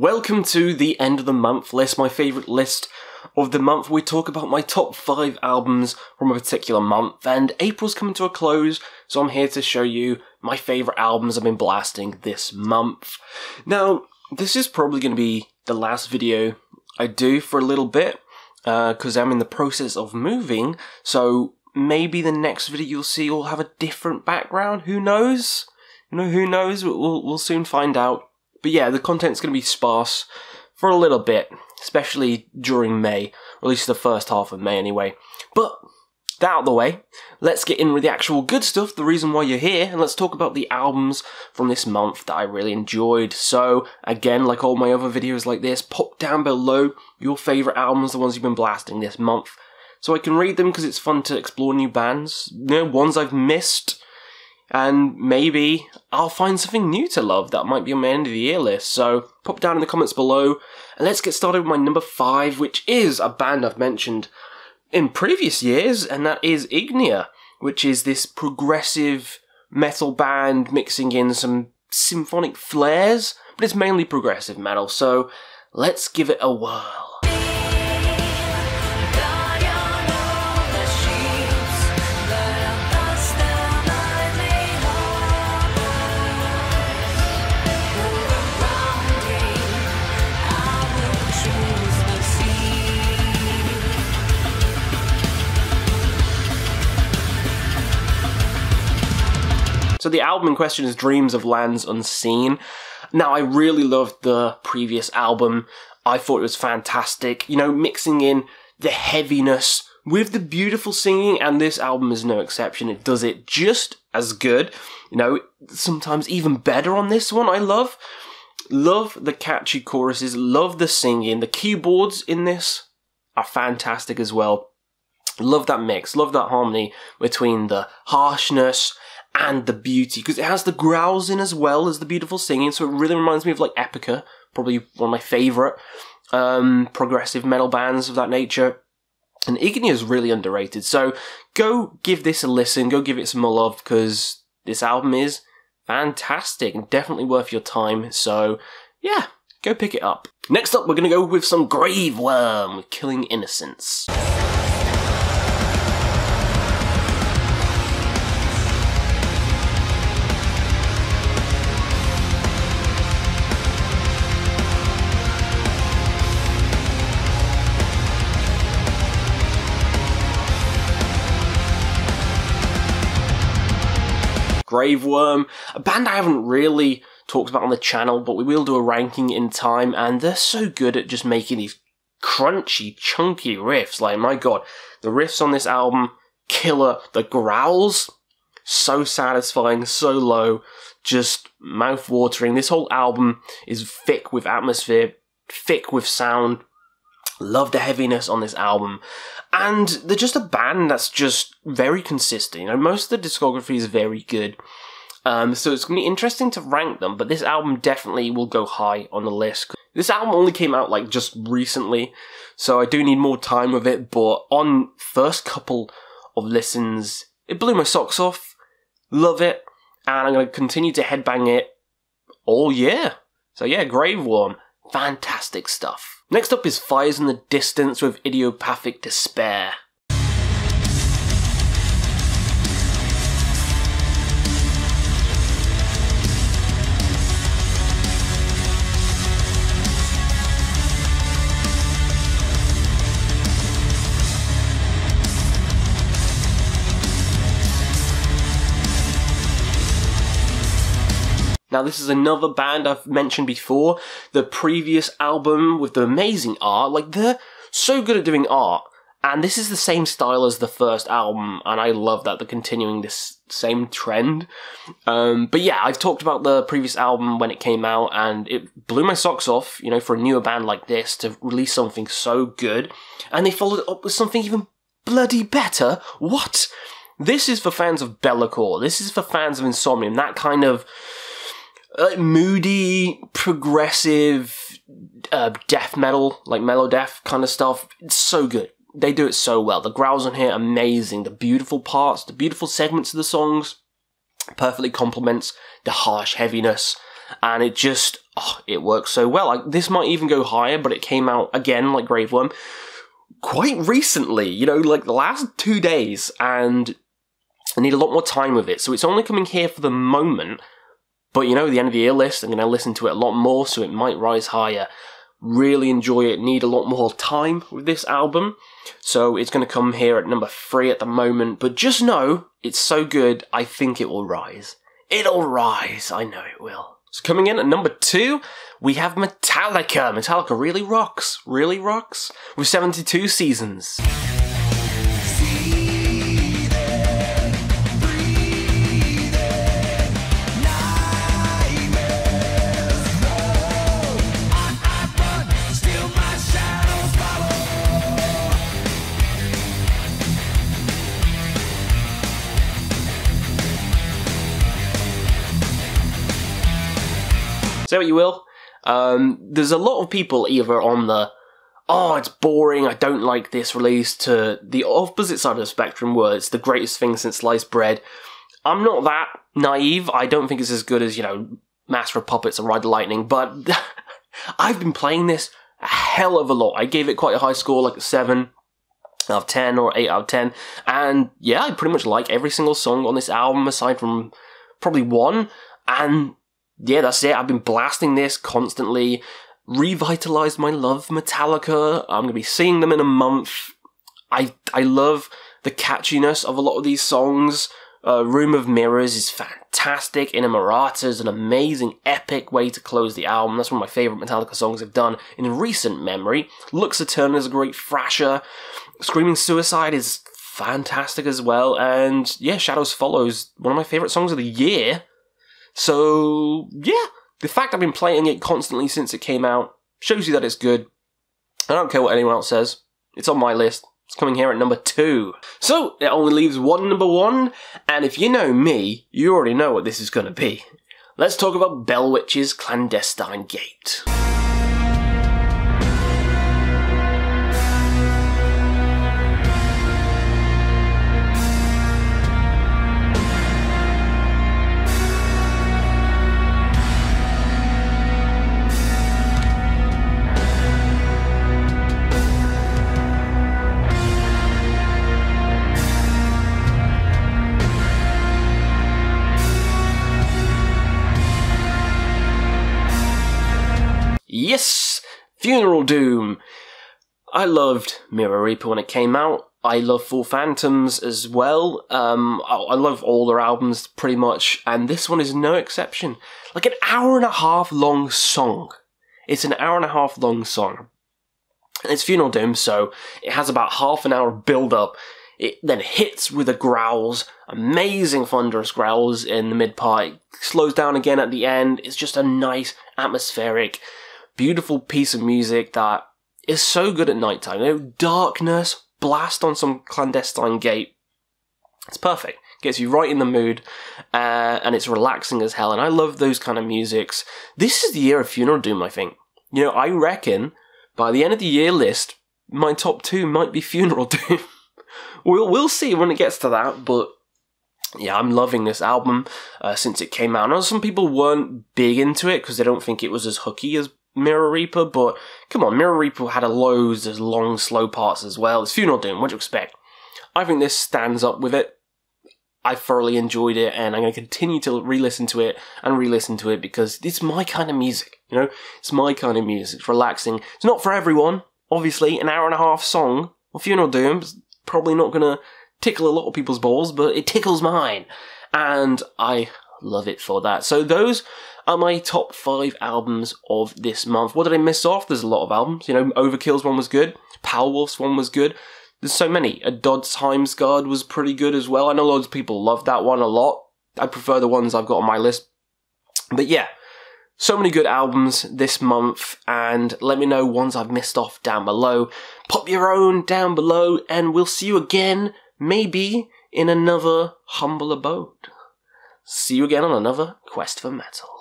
Welcome to the end of the month list, my favourite list of the month. We talk about my top five albums from a particular month, and April's coming to a close, so I'm here to show you my favourite albums I've been blasting this month. Now, this is probably going to be the last video I do for a little bit, because uh, I'm in the process of moving, so maybe the next video you'll see will have a different background, who knows? You know, who knows? We'll, we'll soon find out. But yeah, the content's going to be sparse for a little bit, especially during May, or at least the first half of May anyway. But that out of the way, let's get in with the actual good stuff, the reason why you're here, and let's talk about the albums from this month that I really enjoyed. So, again, like all my other videos like this, pop down below your favourite albums, the ones you've been blasting this month, so I can read them because it's fun to explore new bands, you know, ones I've missed, and maybe I'll find something new to love that might be on my end of the year list. So pop down in the comments below and let's get started with my number five, which is a band I've mentioned in previous years, and that is Ignea, which is this progressive metal band mixing in some symphonic flares, but it's mainly progressive metal. So let's give it a whirl. So the album in question is Dreams of Lands Unseen. Now, I really loved the previous album. I thought it was fantastic. You know, mixing in the heaviness with the beautiful singing, and this album is no exception. It does it just as good. You know, sometimes even better on this one. I love, love the catchy choruses, love the singing. The keyboards in this are fantastic as well. Love that mix, love that harmony between the harshness and the beauty because it has the growls in as well as the beautiful singing. So it really reminds me of like Epica, probably one of my favorite um, progressive metal bands of that nature. And Ignea is really underrated. So go give this a listen. Go give it some more love because this album is fantastic and definitely worth your time. So yeah, go pick it up. Next up, we're going to go with some Graveworm with Killing Innocence. Graveworm, a band I haven't really talked about on the channel, but we will do a ranking in time, and they're so good at just making these crunchy, chunky riffs. Like, my god, the riffs on this album, killer. The growls, so satisfying, so low, just mouth-watering. This whole album is thick with atmosphere, thick with sound. Love the heaviness on this album. And they're just a band that's just very consistent. You know, most of the discography is very good. Um, so it's going to be interesting to rank them, but this album definitely will go high on the list. This album only came out like just recently, so I do need more time with it, but on first couple of listens, it blew my socks off. Love it, and I'm going to continue to headbang it all year. So yeah, Graveworm, fantastic stuff. Next up is Fires in the Distance with Idiopathic Despair. Now, this is another band I've mentioned before. The previous album with the amazing art, like they're so good at doing art. And this is the same style as the first album, and I love that they're continuing this same trend. Um, but yeah, I've talked about the previous album when it came out, and it blew my socks off, you know, for a newer band like this to release something so good. And they followed it up with something even bloody better. What? This is for fans of Be'lakor. This is for fans of Insomnium. That kind of like moody, progressive, uh, death metal, like melodeath kind of stuff. It's so good. They do it so well. The growls on here, amazing. The beautiful parts, the beautiful segments of the songs, perfectly complements the harsh heaviness. and it just oh, it works so well. Like this might even go higher, but it came out again like Graveworm quite recently. You know, like the last two days, and I need a lot more time with it. So it's only coming here for the moment. But you know, the end of the year list, I'm going to listen to it a lot more, so it might rise higher. Really enjoy it, need a lot more time with this album. So it's going to come here at number three at the moment, but just know it's so good, I think it will rise. It'll rise, I know it will. So coming in at number two, we have Metallica. Metallica really rocks, really rocks, with 72 seasons. You will. Um, there's a lot of people either on the oh, it's boring, I don't like this release, to the opposite side of the spectrum where it's the greatest thing since sliced bread. I'm not that naive. I don't think it's as good as, you know, Master of Puppets or Ride the Lightning, but I've been playing this a hell of a lot. I gave it quite a high score, like a 7 out of 10 or 8 out of 10. And yeah, I pretty much like every single song on this album aside from probably one. And yeah, that's it. I've been blasting this constantly. Revitalized my love Metallica. I'm gonna be seeing them in a month. I I love the catchiness of a lot of these songs. Uh, Room of Mirrors is fantastic. Inamorata is an amazing, epic way to close the album. That's one of my favorite Metallica songs I've done in recent memory. Lux Æterna is a great thrasher. Screaming Suicide is fantastic as well. And yeah, Shadows Follows, one of my favorite songs of the year. So, yeah, the fact I've been playing it constantly since it came out shows you that it's good. I don't care what anyone else says. It's on my list. It's coming here at number two. So, it only leaves one number one, and if you know me, you already know what this is going to be. Let's talk about Bell Witch's Clandestine Gate. Funeral Doom! I loved Mirror Reaper when it came out. I love Four Phantoms as well. Um, I, love all their albums pretty much, and this one is no exception. Like an hour and a half long song. It's an hour and a half long song. It's Funeral Doom, so it has about half an hour build up. It then hits with the growls, amazing thunderous growls in the mid part. It slows down again at the end. It's just a nice, atmospheric, beautiful piece of music that is so good at nighttime. You know, darkness, blast on some clandestine gate. It's perfect. Gets you right in the mood, uh, and it's relaxing as hell. And I love those kind of musics. This is the year of Funeral Doom, I think. You know, I reckon by the end of the year list, my top two might be Funeral Doom. we'll we'll see when it gets to that, but yeah, I'm loving this album uh, since it came out. I know some people weren't big into it because they don't think it was as hooky as Mirror Reaper, but come on, Mirror Reaper had a loads of long, slow parts as well. It's Funeral Doom, what do you expect? I think this stands up with it. I thoroughly enjoyed it, and I'm going to continue to re-listen to it and re-listen to it because it's my kind of music. You know, it's my kind of music. It's relaxing. It's not for everyone. Obviously, an hour and a half song of Funeral Doom is probably not going to tickle a lot of people's balls, but it tickles mine, and I love it for that. So those are my top five albums of this month. What did I miss off? There's a lot of albums. You know, Overkill's one was good. Powerwolf's one was good. There's so many. A Dødheimsgard was pretty good as well. I know loads of people love that one a lot. I prefer the ones I've got on my list. But yeah, so many good albums this month, and let me know ones I've missed off down below. Pop your own down below, and we'll see you again, maybe, in another humble abode. See you again on another Quest for Metal.